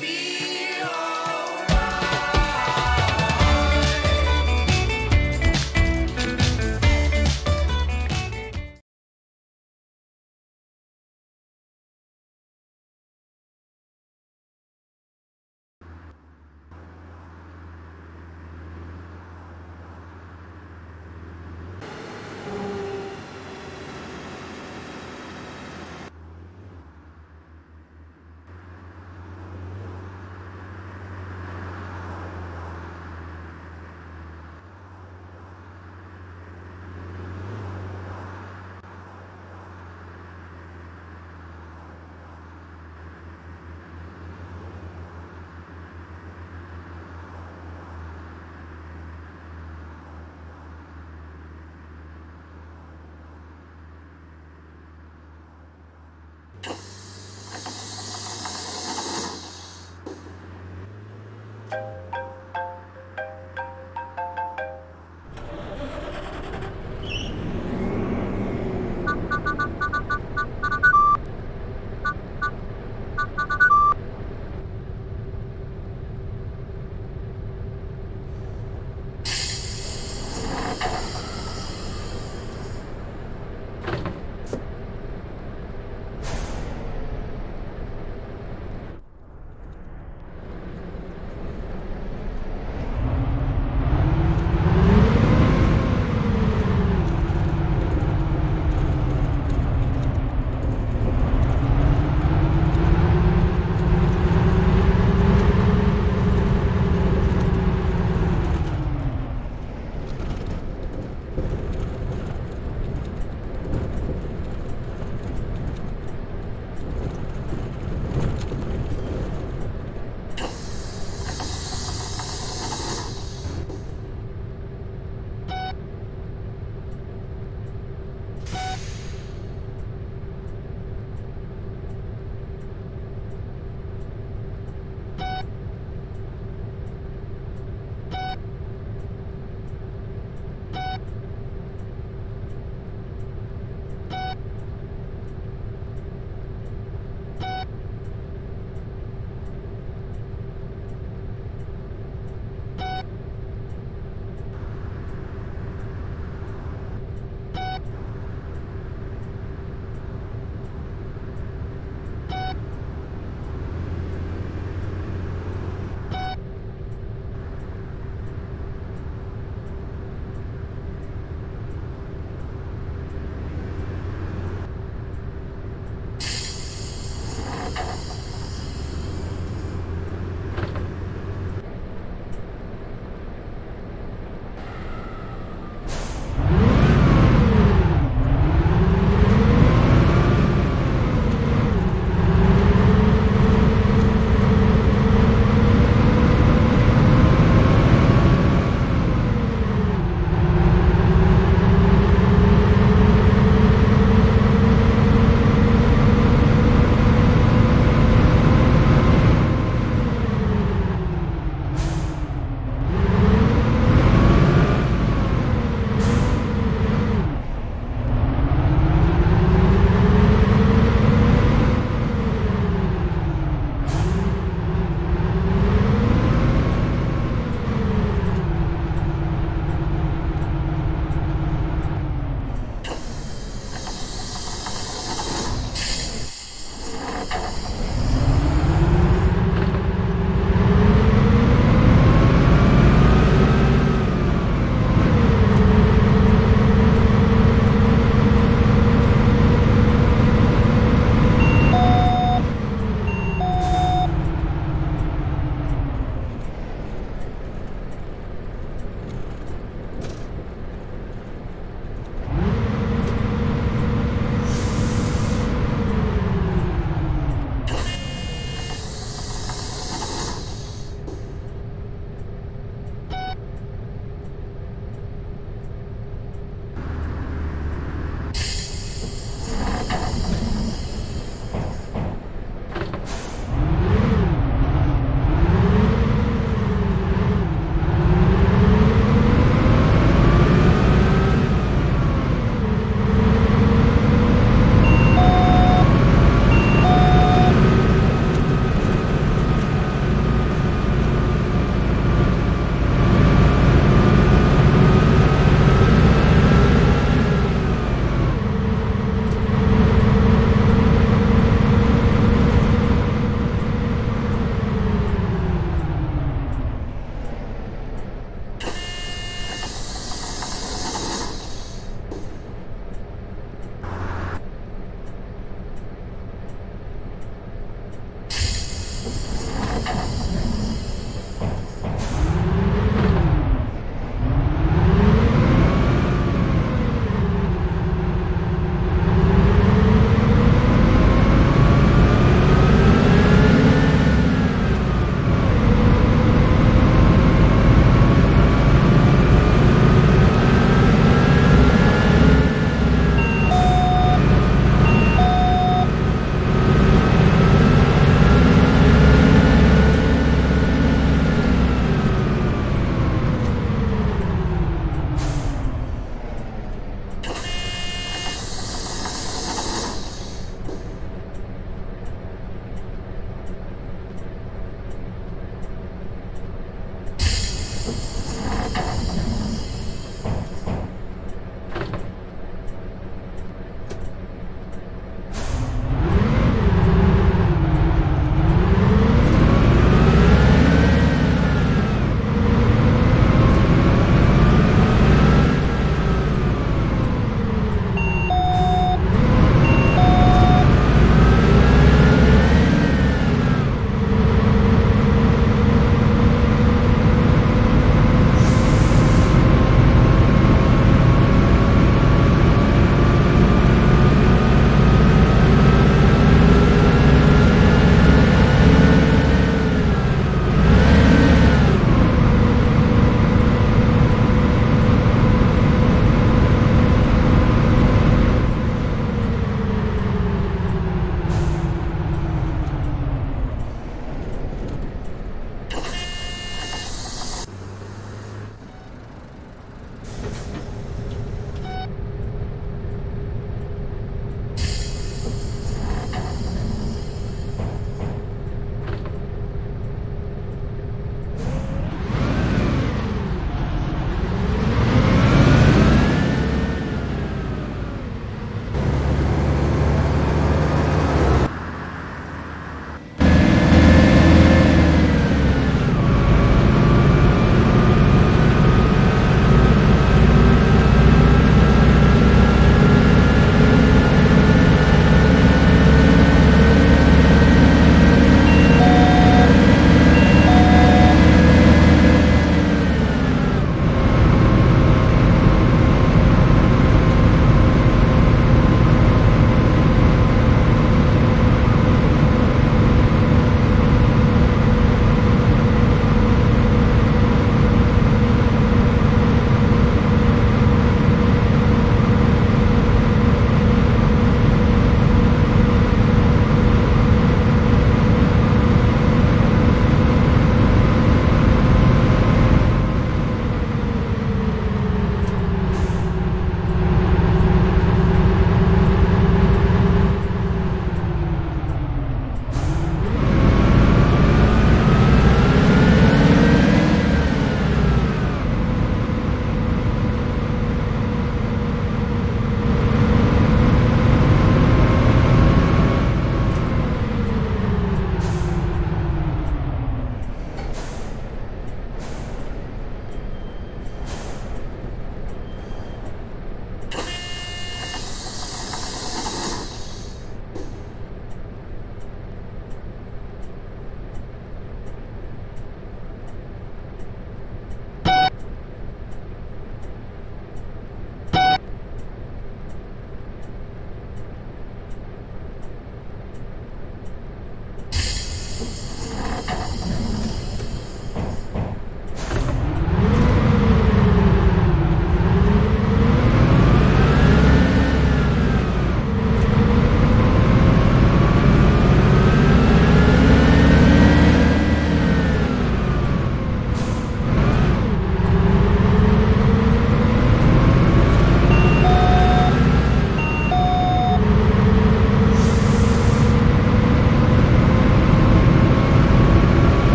be